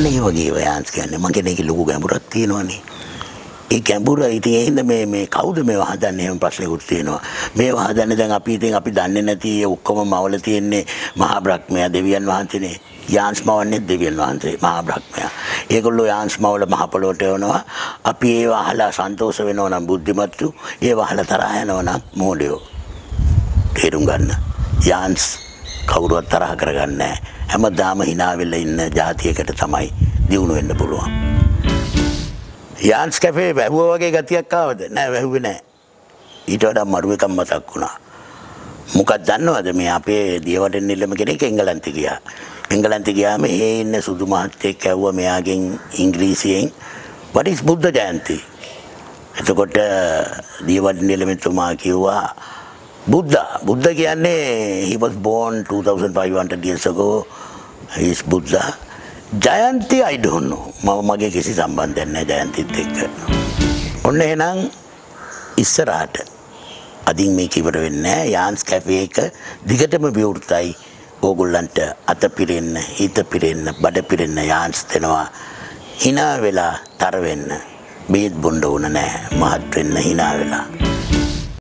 අනේ වගේ වයන්ස් කියන්නේ මං කියන එකේ ලොකු ගැඹුරක් තියෙනවනේ. ඒ ගැඹුර ඉතින් ඒ හින්දා මේ මේ කවුද මේව හදන්නේ එහෙම ප්‍රශ්නකුත් තියෙනවා. මේව හදන්නේ දැන් අපි ඉතින් අපි දන්නේ නැති ඔක්කොම මවල තියෙන්නේ මහා බ්‍රහ්මයා දෙවියන් වහන්සේනේ. යාන්ස් මවන්නේ දෙවියන් වහන්සේ මහා බ්‍රහ්මයා. ඒගොල්ලෝ යාන්ස් මවල මහ පොළොවට යනවා. අපි ඒව අහලා සන්තෝෂ වෙනවා නම් බුද්ධිමත්තු, ඒව අහලා තරහ යනවා නම් මෝඩයෝ. තේරුම් ගන්න. යාන්ස් කවුරුවත් තරහ කරගන්නේ නැහැ. හැමදාම hina වෙලා ඉන්න જાතියකට තමයි දියුණු වෙන්න පුළුවන්. යාන්ස් කැෆේ වැැහුව වගේ ගතියක් ආවද? නෑ වැැහුවේ නෑ. ඊට වඩා මරුව එකක් මතක් වුණා. මොකක් දන්නවද මේ අපේ දියවටෙන් නිල්ලම කෙනෙක් එංගලන්තේ ගියා. එංගලන්තේ ගියාම ඒ ඉන්න සුදු මහත්තයෙක් ඇහුවා මෙයාගෙන් ඉංග්‍රීසියෙන් what is බුද්ධ ජයන්ති එතකොට දියවටෙන් නිලමතුමා කිව්වා බුද්ධ බුද්ධ කියන්නේ he was born 2500 years ago he is buddha ජයන්ති අයිඩොන්න මම මගේ කිසි සම්බන්ධයක් නැහැ ජයන්තිත් එක්ක. ඔන්න එහෙනම් ඉස්සරහට අදින් මේක ඉවර වෙන්නේ නැහැ යාන්ස් කැෆේ එක දිගටම විවෘතයි. ඕගොල්ලන්ට අත පිරෙන්න, හිත පිරෙන්න, බඩ පිරෙන්න යාන්ස් දෙනවා. hina වෙලා තර වෙන්න. බේත් බොන්න ඕන නැහැ. මහත් වෙන්න hina වෙලා.